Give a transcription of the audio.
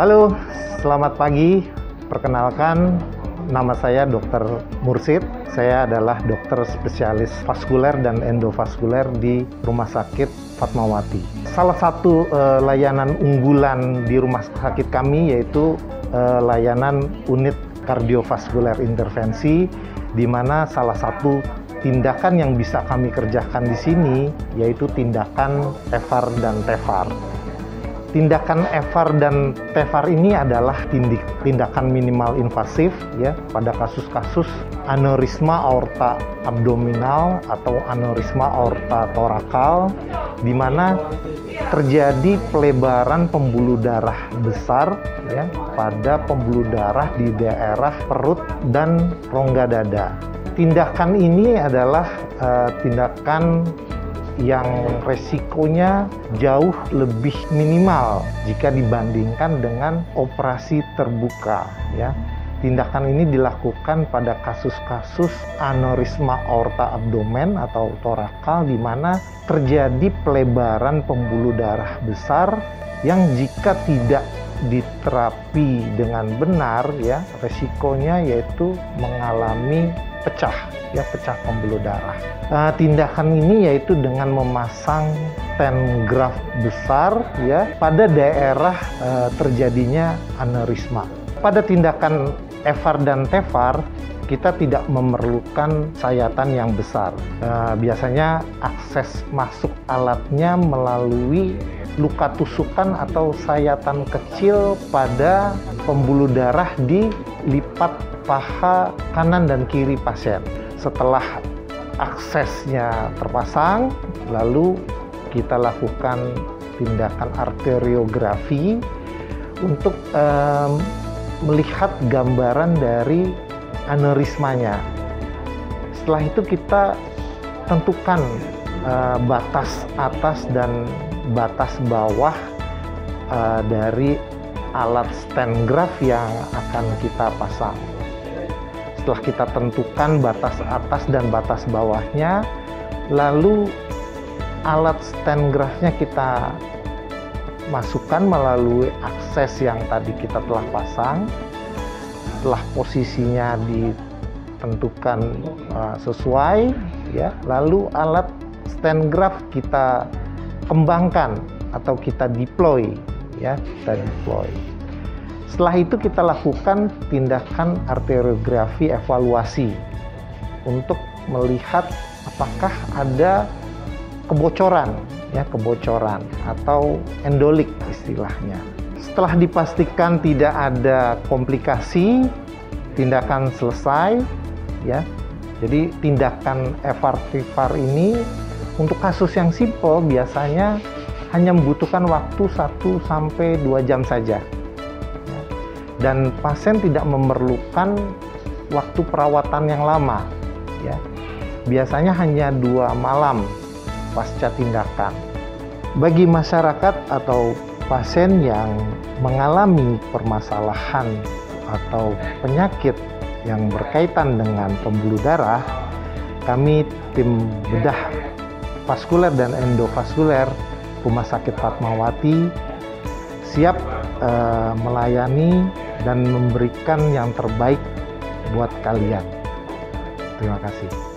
Halo, selamat pagi. Perkenalkan, nama saya Dr. Mursid. Saya adalah dokter spesialis vaskuler dan endovaskuler di Rumah Sakit Fatmawati. Salah satu uh, layanan unggulan di rumah sakit kami yaitu uh, layanan unit kardiovaskuler intervensi di mana salah satu tindakan yang bisa kami kerjakan di sini yaitu tindakan TEVAR dan TEVAR. Tindakan EVAR dan TEVAR ini adalah tindik, tindakan minimal invasif ya pada kasus-kasus aneurisma aorta abdominal atau aneurisma aorta torakal di mana terjadi pelebaran pembuluh darah besar ya pada pembuluh darah di daerah perut dan rongga dada. Tindakan ini adalah uh, tindakan yang resikonya jauh lebih minimal jika dibandingkan dengan operasi terbuka ya. Tindakan ini dilakukan pada kasus-kasus aneurisma aorta abdomen atau torakal di mana terjadi pelebaran pembuluh darah besar yang jika tidak diterapi dengan benar ya resikonya yaitu mengalami pecah ya pecah pembuluh darah. Uh, tindakan ini yaitu dengan memasang ten graf besar ya pada daerah uh, terjadinya aneurisma. Pada tindakan EVAR dan TEVAR kita tidak memerlukan sayatan yang besar. Uh, biasanya akses masuk alatnya melalui luka tusukan atau sayatan kecil pada pembuluh darah di lipat paha kanan dan kiri pasien. Setelah aksesnya terpasang, lalu kita lakukan tindakan arteriografi untuk um, melihat gambaran dari aneurismanya. Setelah itu kita tentukan uh, batas atas dan batas bawah uh, dari alat stand graph yang akan kita pasang. Setelah kita tentukan batas atas dan batas bawahnya, lalu alat stand graphnya kita masukkan melalui akses yang tadi kita telah pasang. Setelah posisinya ditentukan uh, sesuai, ya, lalu alat stand graph kita kembangkan atau kita deploy ya kita deploy setelah itu kita lakukan tindakan arteriografi evaluasi untuk melihat apakah ada kebocoran ya kebocoran atau endolik istilahnya setelah dipastikan tidak ada komplikasi tindakan selesai ya jadi tindakan evar ini untuk kasus yang simple biasanya hanya membutuhkan waktu 1 sampai 2 jam saja. Dan pasien tidak memerlukan waktu perawatan yang lama ya. Biasanya hanya dua malam pasca tindakan. Bagi masyarakat atau pasien yang mengalami permasalahan atau penyakit yang berkaitan dengan pembuluh darah, kami tim bedah vaskuler dan endovaskuler Rumah Sakit Fatmawati siap uh, melayani dan memberikan yang terbaik buat kalian. Terima kasih.